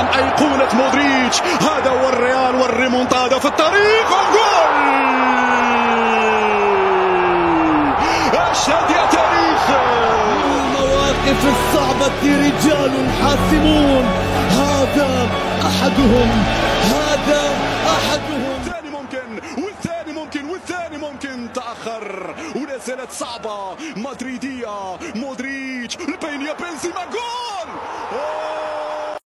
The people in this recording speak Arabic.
أيضا أيقونة مودريتش. هذا هو الريال والريمونتادا في الطريق. وجول أشهد يا تاريخ! المواقف الصعبة رجال حاسمون. هذا أحدهم. هذا أحدهم. الثاني ممكن. والثاني ممكن. والثاني ممكن. تأخر. ولا زالت صعبة. مدريدية. مودريتش. البينيا بنزيما. جول!